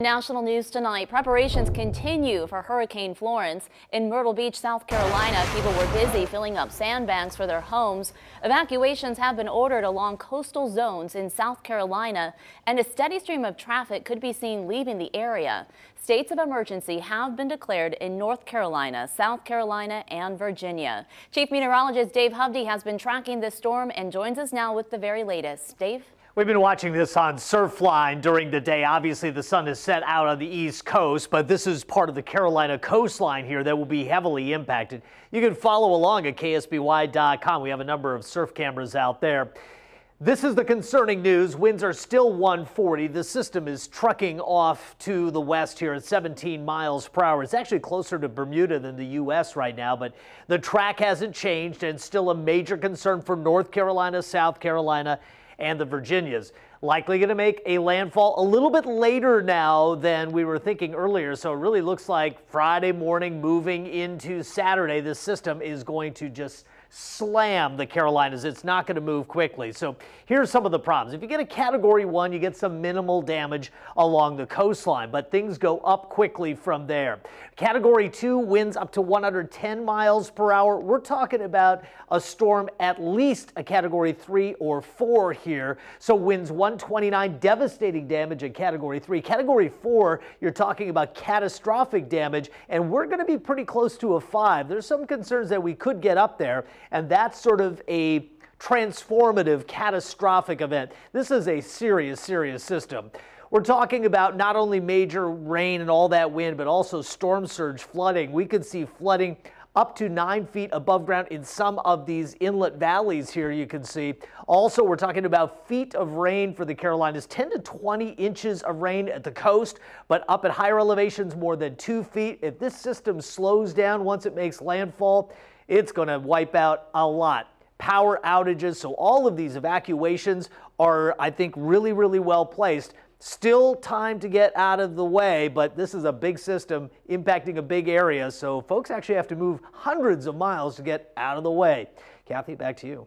National news tonight. Preparations continue for Hurricane Florence. In Myrtle Beach, South Carolina, people were busy filling up sandbanks for their homes. Evacuations have been ordered along coastal zones in South Carolina, and a steady stream of traffic could be seen leaving the area. States of emergency have been declared in North Carolina, South Carolina, and Virginia. Chief Meteorologist Dave Hovde has been tracking this storm and joins us now with the very latest. Dave? We've been watching this on Surfline during the day. Obviously, the sun is set out on the east coast, but this is part of the Carolina coastline here that will be heavily impacted. You can follow along at KSBY.com. We have a number of surf cameras out there. This is the concerning news. Winds are still 140. The system is trucking off to the west here at 17 miles per hour. It's actually closer to Bermuda than the U.S. right now, but the track hasn't changed and still a major concern for North Carolina, South Carolina, and the Virginias. Likely going to make a landfall a little bit later now than we were thinking earlier. So it really looks like Friday morning moving into Saturday, this system is going to just slam the Carolinas. It's not going to move quickly. So here's some of the problems. If you get a category one, you get some minimal damage along the coastline, but things go up quickly from there. Category two winds up to 110 miles per hour. We're talking about a storm at least a category three or four here. So winds 129, devastating damage in category three. Category four, you're talking about catastrophic damage, and we're going to be pretty close to a five. There's some concerns that we could get up there. And that's sort of a transformative, catastrophic event. This is a serious, serious system. We're talking about not only major rain and all that wind, but also storm surge flooding. We could see flooding up to nine feet above ground in some of these inlet valleys here you can see. Also, we're talking about feet of rain for the Carolinas, 10 to 20 inches of rain at the coast, but up at higher elevations more than two feet. If this system slows down once it makes landfall, it's going to wipe out a lot. Power outages, so all of these evacuations are, I think, really, really well placed. Still time to get out of the way, but this is a big system impacting a big area, so folks actually have to move hundreds of miles to get out of the way. Kathy, back to you.